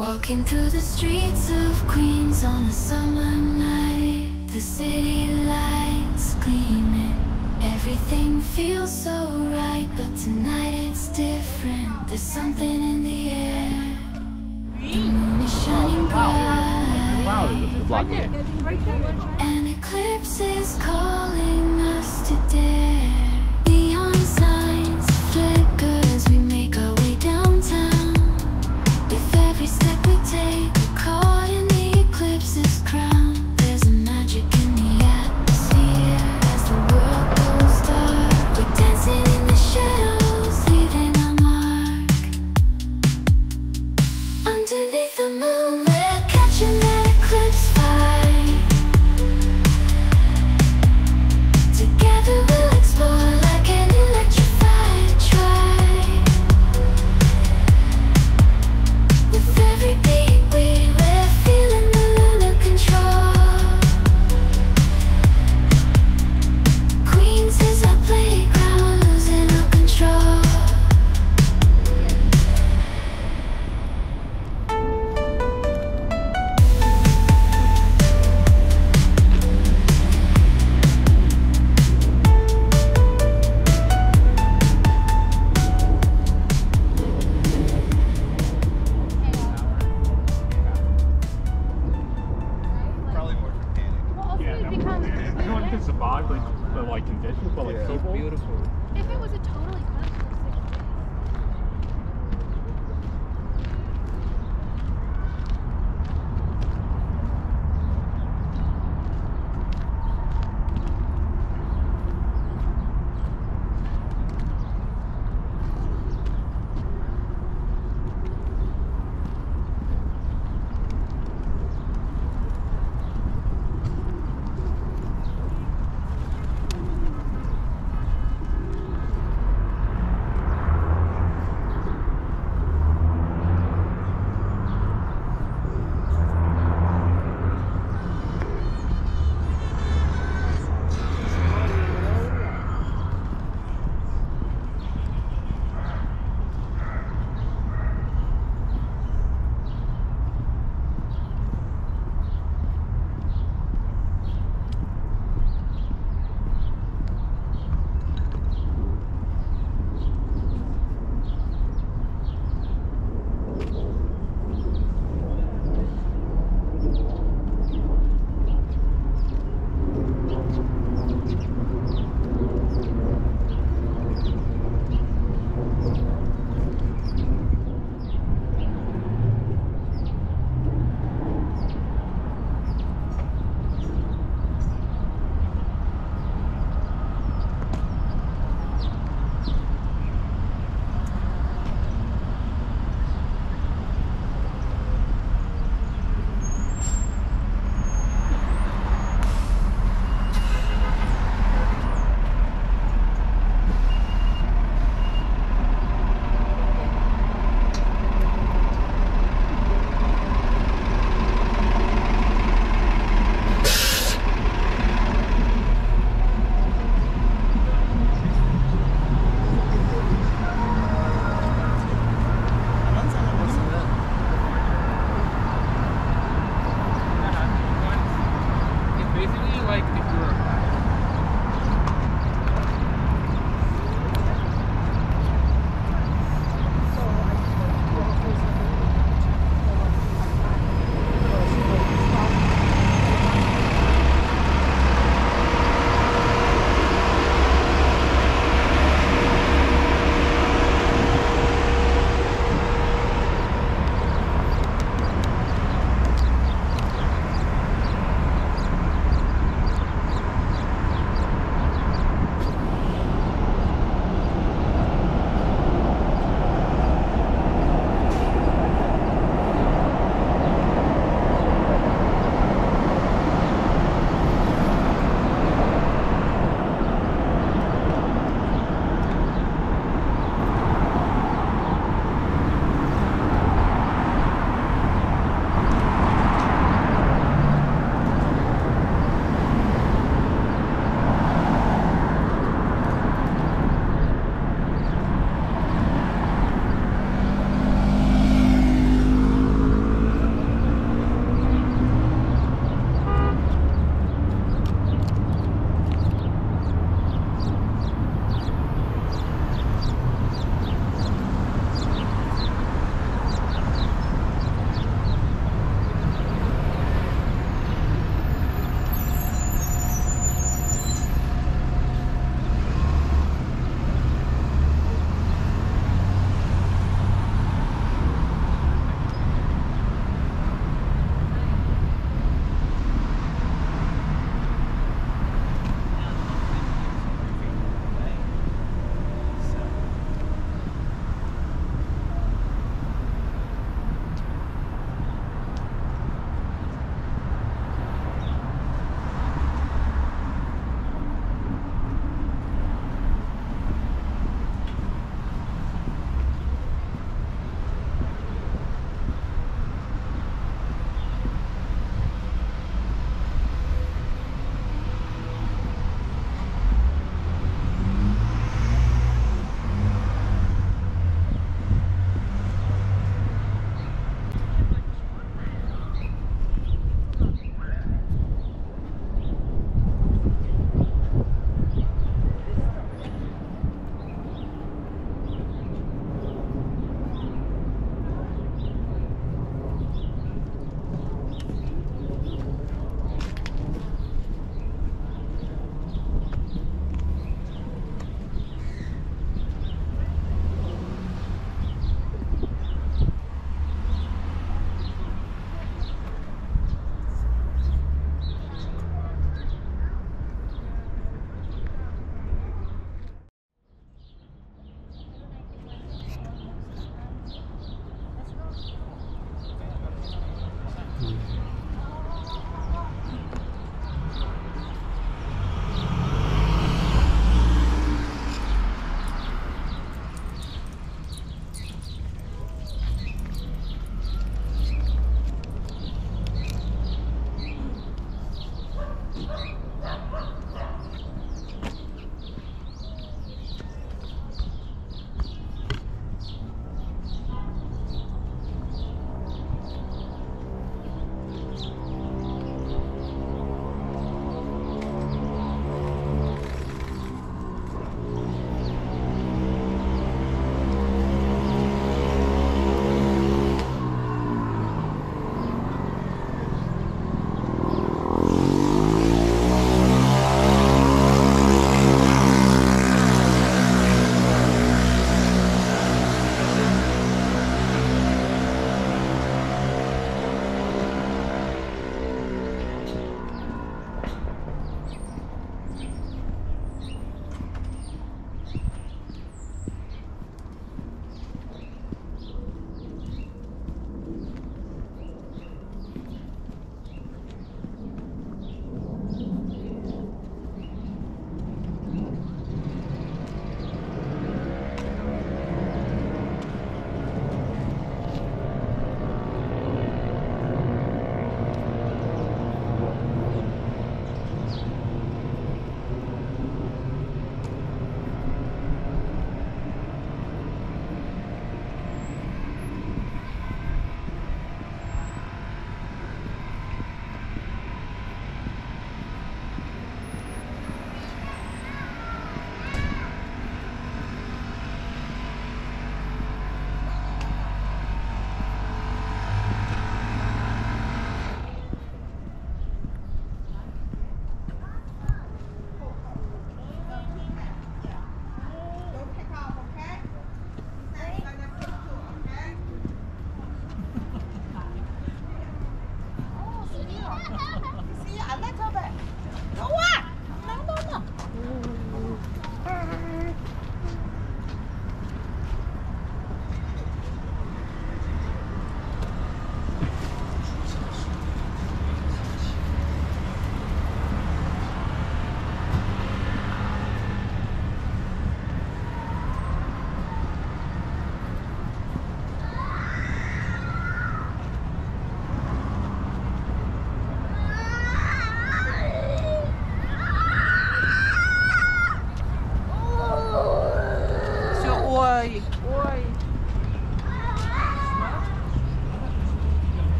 Walking through the streets of Queens on a summer night, the city lights gleaming. Everything feels so right, but tonight it's different. There's something in the air. The moon is shining bright, and eclipses calling us to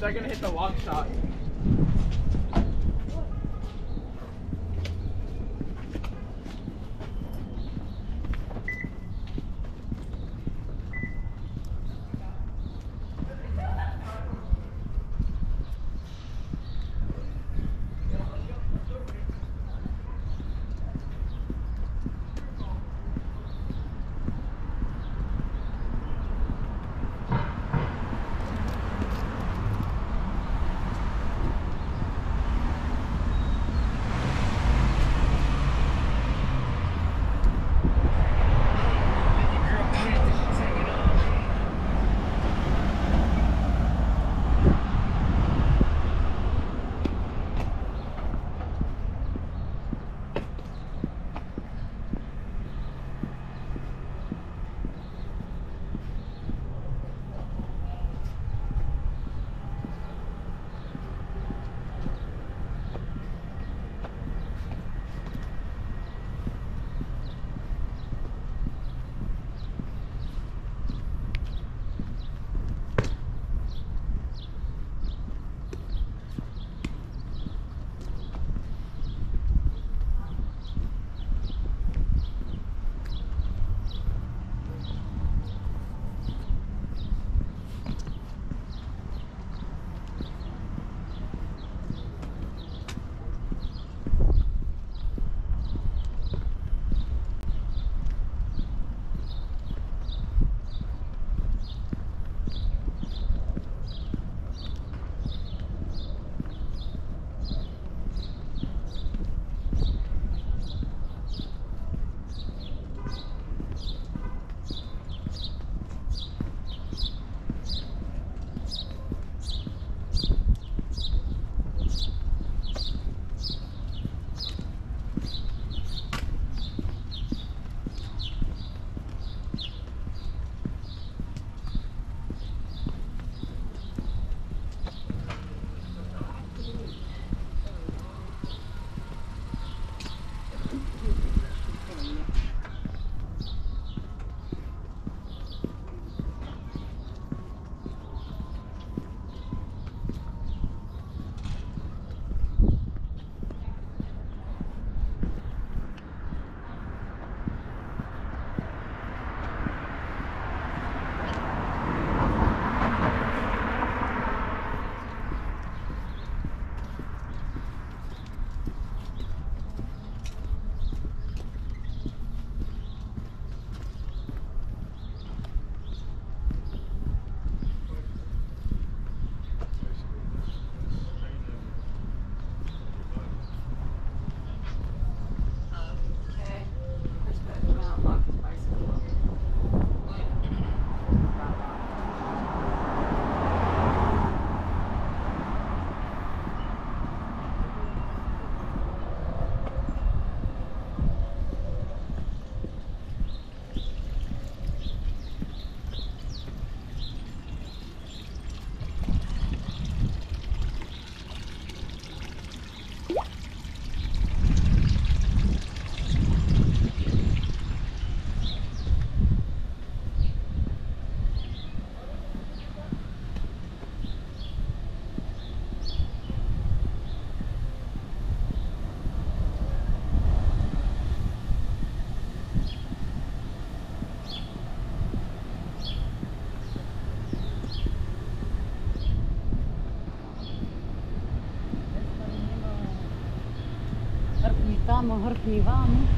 gonna hit. The long shot. moher v Nivám.